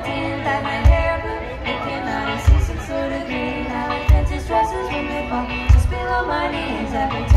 again that my hair Looking see of green my fancy dresses the Just below my knees I've